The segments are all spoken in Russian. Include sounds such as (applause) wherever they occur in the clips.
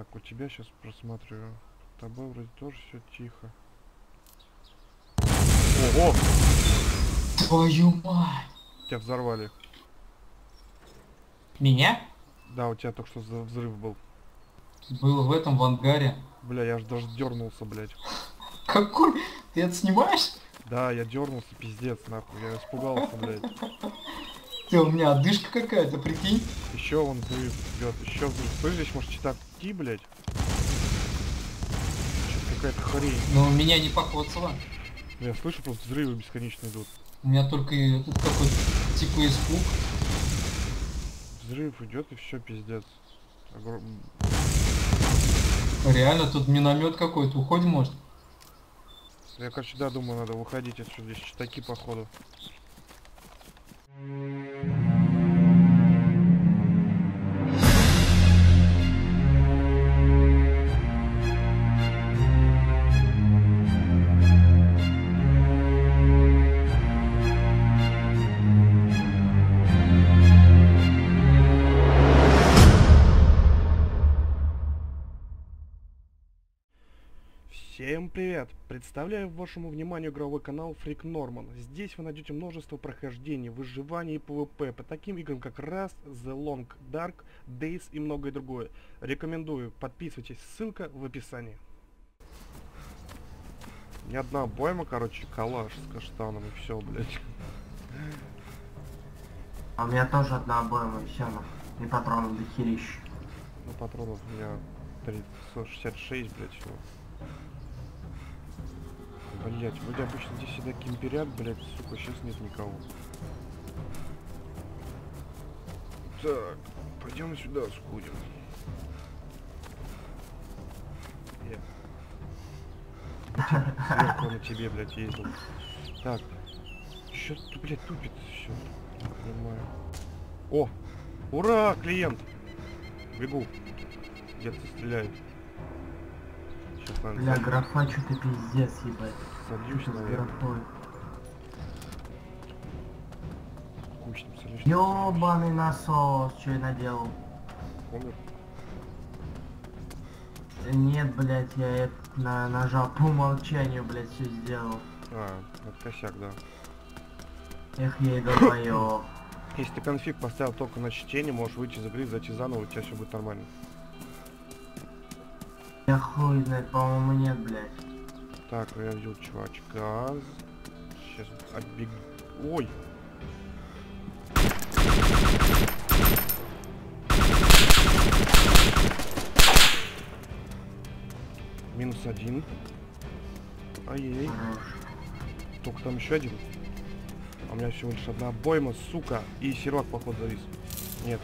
Так, у тебя сейчас просматриваю. С тобой вроде тоже все тихо. Ого! Твою мать! Тебя взорвали. Меня? Да, у тебя только что взрыв был. Было в этом в ангаре. Бля, я аж даже дернулся, блядь. Какой? Ты это снимаешь? Да, я дернулся, пиздец, нахуй. Я испугался, блядь. (laughs) Ты, у меня одышка какая-то, прикинь. Еще он взрыв идет, еще взрыв. Слышь, здесь может читать идти, блядь? Какая-то хрень. Но у меня не покоцало. Я слышу, просто взрывы бесконечно идут. У меня только этот какой-то типа испуг. Взрыв идет и все, пиздец. Огром- Реально, тут миномет какой-то. Уходим, может? Я, короче, да, думаю, надо выходить отсюда. Здесь читаки, походу. Thank you. Всем привет! Представляю вашему вниманию игровой канал Freak Norman. Здесь вы найдете множество прохождений, выживания и PvP по таким играм как Rust, The Long Dark, Days и многое другое. Рекомендую, подписывайтесь, ссылка в описании. Ни одна обойма, короче, калаш с каштаном и все, блядь. А у меня тоже одна обойма, и все, и патронов до херища. Ну, патронов у меня 366, блядь, всего. Блять, вроде обычно здесь всегда кемперят, блять, сука, сейчас нет никого. Так, пойдем сюда сходим. Я. Сверху на тебе, блядь, ездил. Так. Чё ты, блядь, тупит все? Не понимаю. О! Ура, клиент! Бегу. Где-то стреляют. Сейчас надо Бля, графа что-то пиздец, ебать. Сольюсь, наверное. графой? Кучным сольюсь. Ёбаный насос, что я наделал? Помню? Э, Нет, блядь, я это на, нажал по умолчанию, блядь, все сделал. А, это косяк, да. Эх, я и долбоёб. (coughs) Если ты конфиг поставил только на чтение, можешь выйти из игры, зайти заново, у тебя все будет нормально. Я хуй знает, по-моему, нет, блядь. Так, я видел чувачка. Сейчас отбег... Ой! Минус один. Ай-яй. Только там еще один. А у меня всего лишь одна обойма, сука. И сервак, походу, завис. Нет.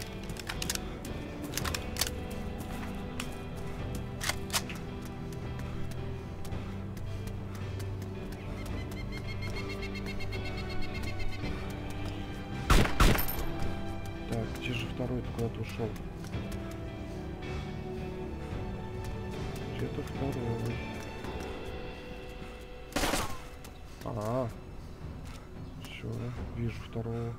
Где же второй ты куда-то ушел? Где-то второй. А, все, вижу второго.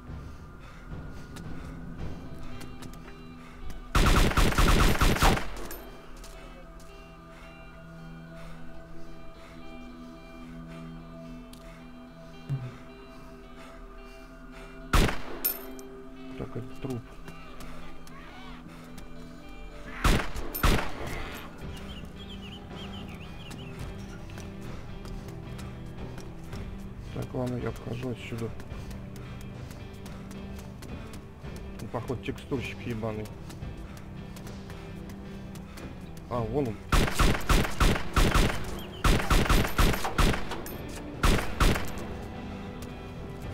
Ладно, я обхожу отсюда. Походу, текстурщик ебаный. А, вон он.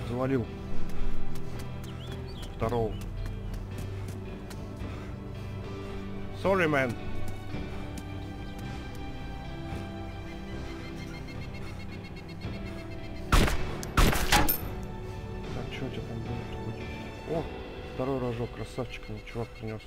Завалил. Второго. Sorry, man. Второй рожок, красавчик, мне чувак принес.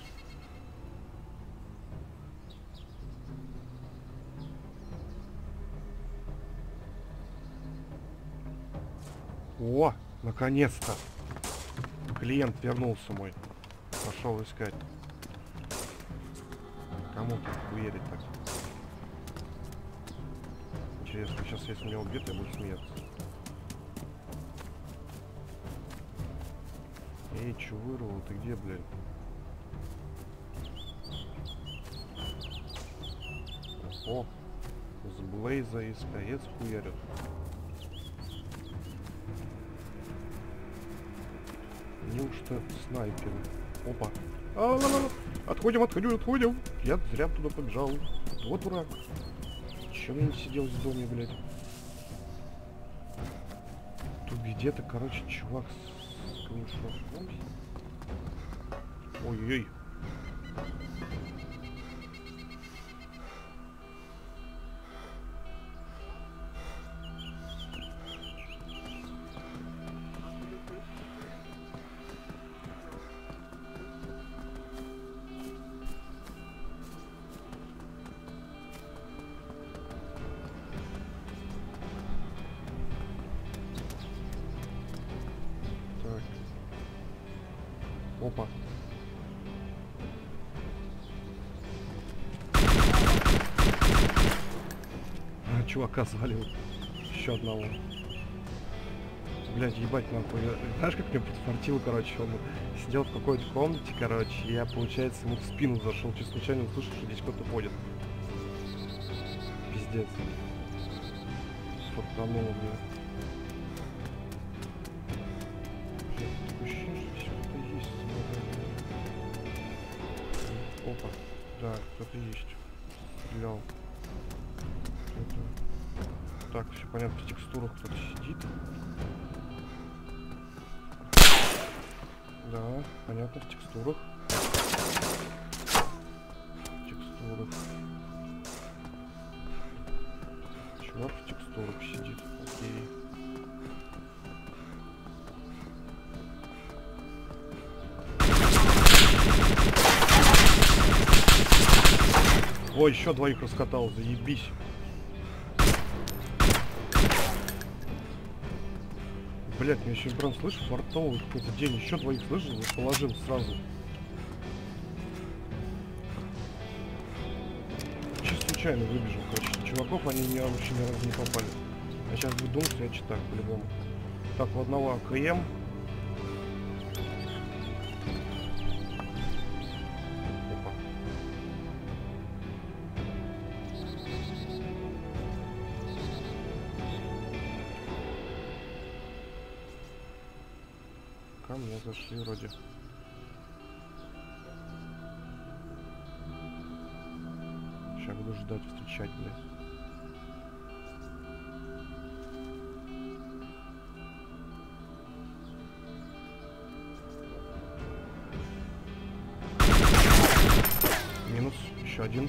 О, наконец-то! Клиент вернулся мой. Пошел искать. Кому тут хуерить так? Интересно, сейчас если меня убьет, я буду смеяться. Эй, чё вырвал? Ты где, блядь? О, с Блейза и СКС хуярят. Неужто снайпер? Опа. А, Отходим, отходим, отходим. Я зря туда побежал. Вот дурак. Чем я не сидел в доме, блядь? Тут где-то, короче, чувак с камешком. Ой-ой. Так. Опа. А, чувака свалил. Еще одного. Блять, ебать нахуй. Знаешь, как мне подфартило, короче, он сидел в какой-то комнате, короче, и я, получается, ему в спину зашел, чисто случайно услышал, что здесь кто-то ходит. Пиздец. Сфартануло мне. Опа. Да, кто-то есть. Стрелял. Кто-то. Так, все понятно, в текстурах кто-то сидит. Да, понятно, в текстурах. Ой, еще двоих раскатал, заебись. Блять, я еще прям слышу фартовый какой-то день, еще двоих слышал, положил сразу. Чисто случайно выбежал, короче. Чуваков они меня вообще ни разу не попали. Я сейчас буду думать, что я читаю по-любому. Так, у одного АКМ. Ко мне зашли вроде. Сейчас буду ждать, встречать, блядь. Один.